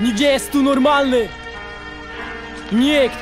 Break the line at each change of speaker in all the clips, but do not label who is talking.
Nikt nie jest tu normalny. Nikt.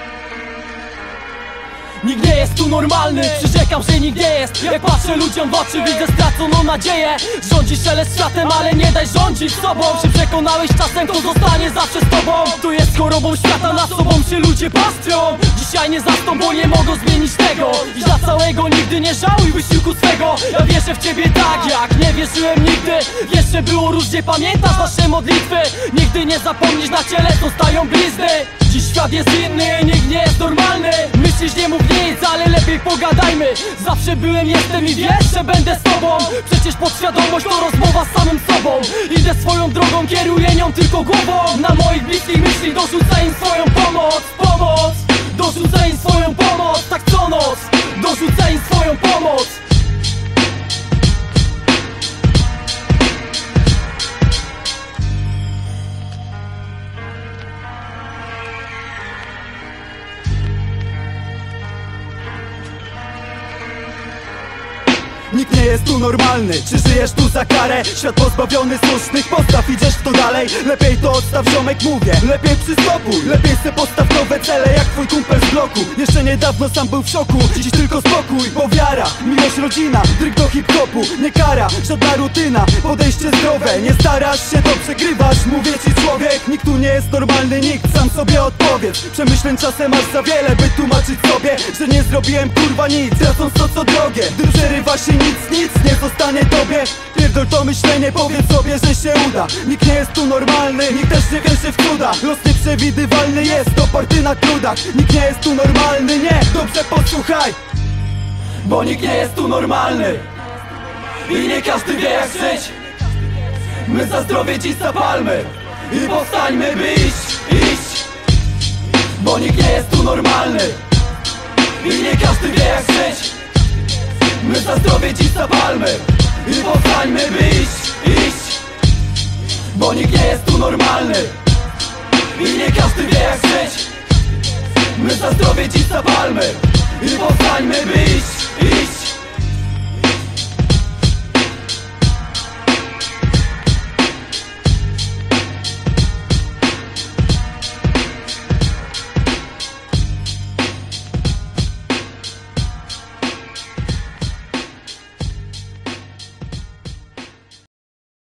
Nikt nie jest tu normalny. Przyrzekam, że nikt nie jest. Jak patrzę ludziom w oczy widzę straconą nadzieję. Rządzi szelest światem, ale nie daj rządzić sobą. Czy przekonałeś czasem, kto zostanie zawsze z tobą. Tu jest chorobą świata, na sobą się ludzie pastwią Dzisiaj nie zastą, bo nie mogą zmienić tego. I dla całego nigdy nie żałuj wysiłku swego. Ja wierzę w ciebie tak, jak nie wierzyłem nigdy. Jeszcze było różnie, pamiętasz nasze modlitwy? Nigdy nie zapomnisz, na ciele zostają blizny. Dziś świat jest inny, nikt nie jest normalny. Myślisz, nie mów nic, ale lepiej pogadajmy. Zawsze byłem, jestem i wiesz, że będę z tobą. Przecież podświadomość to rozmowa z samym sobą. Idę swoją drogą, kieruję nią tylko głową. Na moich bliskich myśli dorzucę im swoją pomoc Pomoc! Dorzucę im swoją pomoc, tak co noc Dorzucę im swoją pomoc
Nikt nie jest tu normalny. Czy żyjesz tu za karę? Świat pozbawiony słusznych postaw. Idziesz w to dalej? Lepiej to odstaw ziomek mówię. Lepiej przystopuj Lepiej se postaw nowe cele Jak twój kumpel z bloku. Jeszcze niedawno sam był w szoku. Dziś tylko spokój Bo wiara, miłość, rodzina. Dryg do hip-hopu Nie kara, żadna rutyna. Podejście zdrowe Nie starasz się, to przegrywasz. Mówię ci człowiek Nikt tu nie jest normalny. Nikt sam sobie odpowiedz. Przemyśleń czasem masz za wiele By tłumaczyć sobie Że nie zrobiłem kurwa nic Tracąc to co drogie. Gdy przerywa się nic, nic nie zostanie tobie. Pierdol to myślenie, powiedz sobie, że się uda. Nikt nie jest tu normalny, nikt też nie wierzy w cuda. Los nieprzewidywalny jest, oparty na trudach. Nikt nie jest tu normalny, nie, dobrze posłuchaj Bo nikt nie jest tu normalny. I nie każdy wie jak żyć. My za zdrowie dziś zapalmy. I powstańmy by iść, iść. Bo nikt nie jest tu normalny. I nie każdy wie jak żyć My za zdrowie dziś zapalmy I powstańmy by iść, iść. Bo nikt nie jest tu normalny I nie każdy wie jak żyć. My za zdrowie dziś zapalmy I powstańmy by iść,